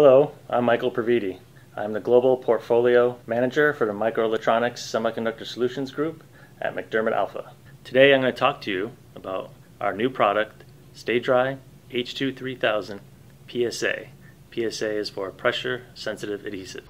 Hello, I'm Michael Praviti. I'm the Global Portfolio Manager for the Microelectronics Semiconductor Solutions Group at MacDermid Alpha. Today I'm going to talk to you about our new product, STAYDRY H2 3000 PSA. PSA is for pressure sensitive adhesive.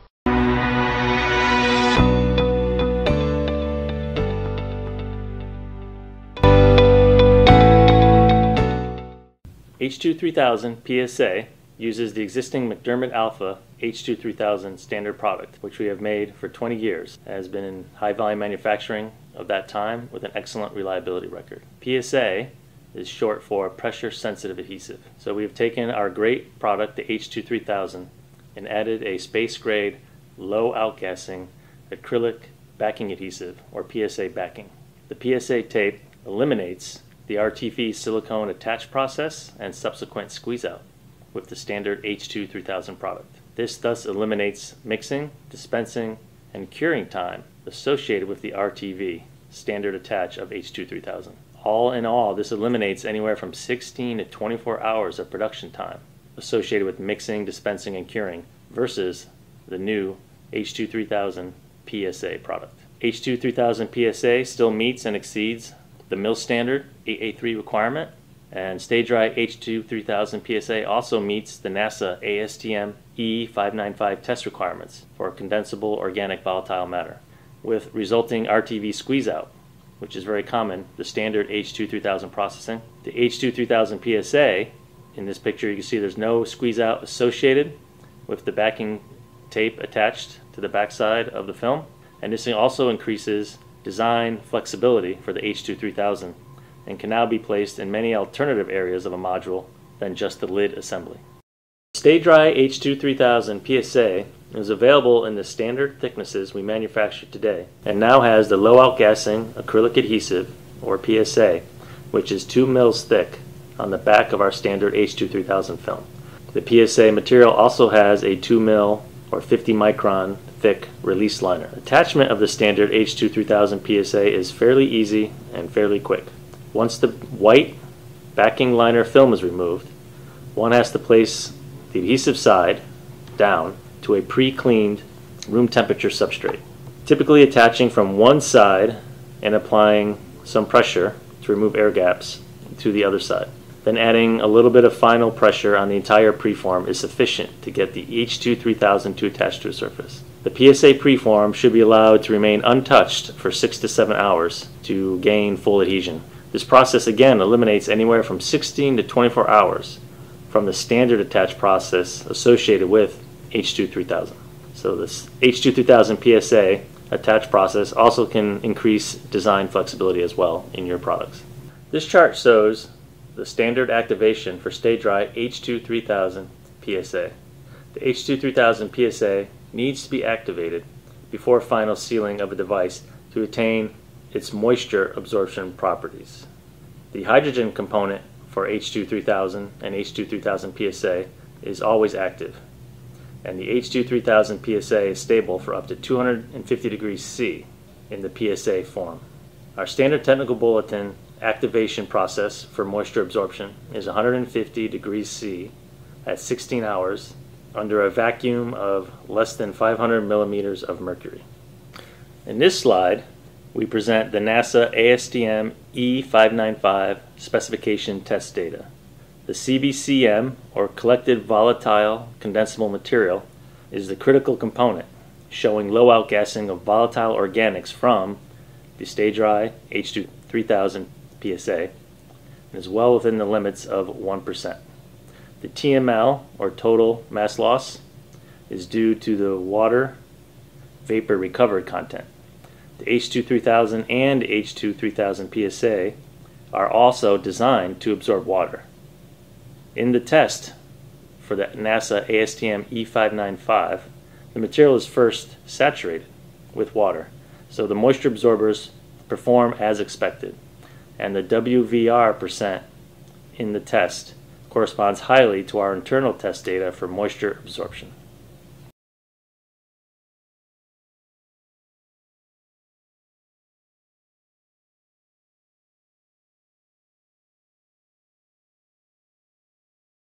H2 3000 PSA uses the existing MacDermid Alpha H2 3000 standard product, which we have made for 20 years, and has been in high volume manufacturing of that time with an excellent reliability record. PSA is short for pressure sensitive adhesive. So we have taken our great product, the H2 3000, and added a space grade, low outgassing acrylic backing adhesive or PSA backing. The PSA tape eliminates the RTV silicone attach process and subsequent squeeze out with the standard H2 3000 product. This thus eliminates mixing, dispensing, and curing time associated with the RTV standard attach of H2 3000. All in all, this eliminates anywhere from 16 to 24 hours of production time associated with mixing, dispensing, and curing versus the new H2 3000 PSA product. H2 3000 PSA still meets and exceeds the MIL standard 883 requirement, and STAYDRY H2 3000 PSA also meets the NASA ASTM E595 test requirements for condensable organic volatile matter, with resulting RTV squeeze out, which is very common, the standard H2 3000 processing. The H2 3000 PSA, in this picture you can see there's no squeeze out associated with the backing tape attached to the backside of the film, and this also increases design flexibility for the H2 3000 and can now be placed in many alternative areas of a module than just the lid assembly. STAYDRY H2 3000 PSA is available in the standard thicknesses we manufacture today and now has the low outgassing acrylic adhesive or PSA which is 2 mils thick on the back of our standard H2 3000 film. The PSA material also has a 2 mil or 50 micron thick release liner. Attachment of the standard H2 3000 PSA is fairly easy and fairly quick. Once the white backing liner film is removed, one has to place the adhesive side down to a pre-cleaned room temperature substrate, typically attaching from one side and applying some pressure to remove air gaps to the other side. Then adding a little bit of final pressure on the entire preform is sufficient to get the H2 3000 to attach to a surface. The PSA preform should be allowed to remain untouched for 6 to 7 hours to gain full adhesion. This process again eliminates anywhere from 16 to 24 hours from the standard attach process associated with H2 3000. So this H2 3000 PSA attach process also can increase design flexibility as well in your products. This chart shows the standard activation for STAYDRY H2 3000 PSA. The H2 3000 PSA needs to be activated before final sealing of a device to attain its moisture absorption properties. The hydrogen component for H2 3000 and H2 3000 PSA is always active, and the H2 3000 PSA is stable for up to 250 degrees C in the PSA form. Our standard technical bulletin activation process for moisture absorption is 150 degrees C at 16 hours under a vacuum of less than 500 millimeters of mercury. In this slide, we present the NASA ASTM E595 specification test data. The CVCM, or collected volatile condensable material, is the critical component, showing low outgassing of volatile organics from the STAYDRY H2 3000 PSA, and is well within the limits of 1%. The TML, or total mass loss, is due to the water vapor recovered content. The H2 3000 and H2 3000 PSA are also designed to absorb water. In the test for the NASA ASTM E595, the material is first saturated with water, so the moisture absorbers perform as expected, and the WVR percent in the test corresponds highly to our internal test data for moisture absorption.